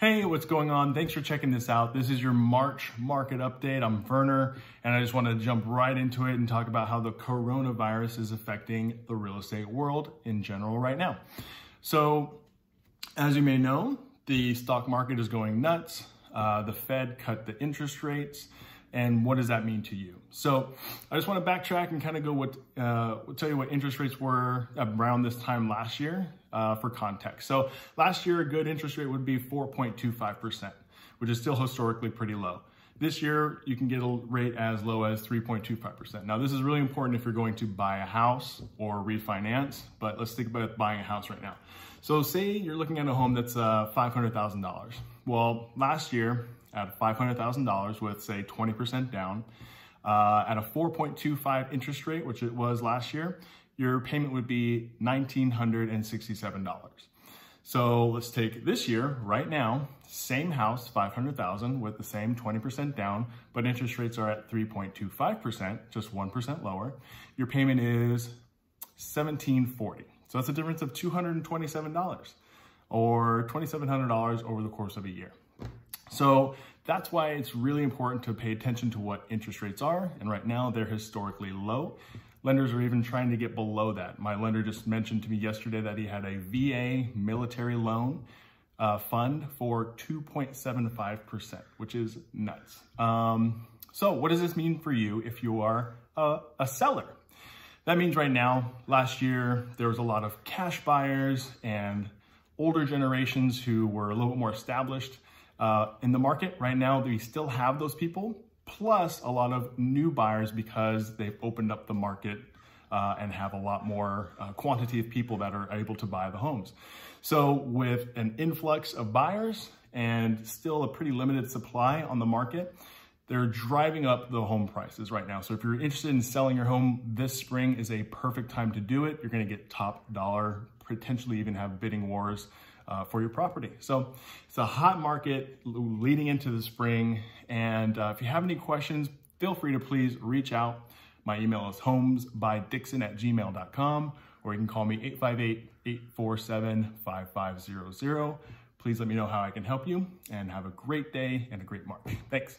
Hey, what's going on? Thanks for checking this out. This is your March market update. I'm Werner, and I just want to jump right into it and talk about how the coronavirus is affecting the real estate world in general right now. So, as you may know, the stock market is going nuts. Uh, the Fed cut the interest rates and what does that mean to you? So I just want to backtrack and kind of go what, uh, tell you what interest rates were around this time last year uh, for context. So last year, a good interest rate would be 4.25%, which is still historically pretty low. This year, you can get a rate as low as 3.25%. Now, this is really important if you're going to buy a house or refinance, but let's think about buying a house right now. So say you're looking at a home that's uh, $500,000. Well, last year, at $500,000 with say 20% down, uh, at a 4.25 interest rate, which it was last year, your payment would be $1,967. So let's take this year, right now, same house, 500,000 with the same 20% down, but interest rates are at 3.25%, just 1% lower. Your payment is 1740. So that's a difference of $227 or $2,700 over the course of a year. So that's why it's really important to pay attention to what interest rates are. And right now they're historically low. Lenders are even trying to get below that. My lender just mentioned to me yesterday that he had a VA military loan uh, fund for 2.75%, which is nuts. Um, so what does this mean for you if you are a, a seller? That means right now, last year, there was a lot of cash buyers and older generations who were a little bit more established uh, in the market right now, we still have those people, plus a lot of new buyers because they've opened up the market uh, and have a lot more uh, quantity of people that are able to buy the homes. So with an influx of buyers and still a pretty limited supply on the market, they're driving up the home prices right now. So if you're interested in selling your home this spring is a perfect time to do it. You're gonna get top dollar, potentially even have bidding wars uh, for your property. So it's a hot market leading into the spring. And uh, if you have any questions, feel free to please reach out. My email is homesbydixon at gmail.com or you can call me 858-847-5500. Please let me know how I can help you and have a great day and a great March. Thanks.